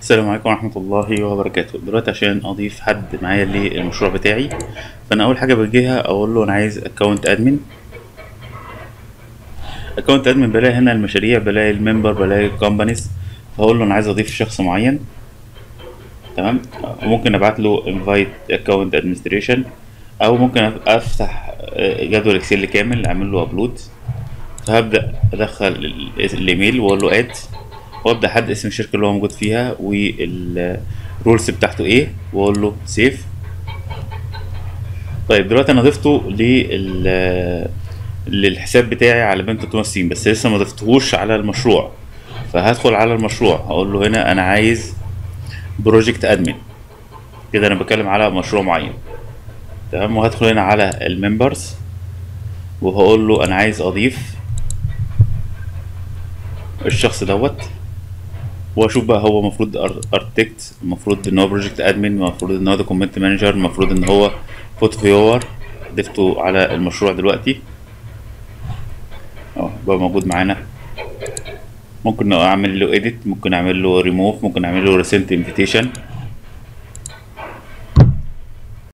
السلام عليكم ورحمة الله وبركاته. دلوقتي عشان أضيف حد معايا للمشروع بتاعي فأنا أول حاجة بجيها أقول له أنا عايز account admin account admin بلاقي هنا المشاريع بلاقي ال member بلاقي ال companies فأقول له أنا عايز أضيف شخص معين. تمام؟ ممكن أبعت له invite account administration. أو ممكن أفتح جدول Excel كامل أعمل له upload فهبدأ أدخل ال- الإيميل وأقول له add وابدأ احدد اسم الشركة اللي هو موجود فيها وال roles بتاعته إيه وأقول له save. طيب دلوقتي أنا ضفته لل للحساب بتاعي على بنك توماس سين بس لسه ما ضفتهوش على المشروع. فهدخل على المشروع هقول له هنا أنا عايز project admin كده أنا بتكلم على مشروع معين. تمام؟ وهدخل هنا على ال members وهقول له أنا عايز أضيف الشخص دوت. وأشوف بقى هو المفروض architect المفروض إن هو project admin المفروض إن هو document manager المفروض إن هو photo viewer ضفته على المشروع دلوقتي. آه بقى موجود معانا. ممكن أعمل له edit ممكن أعمل له ريموف ممكن أعمل له resend invitation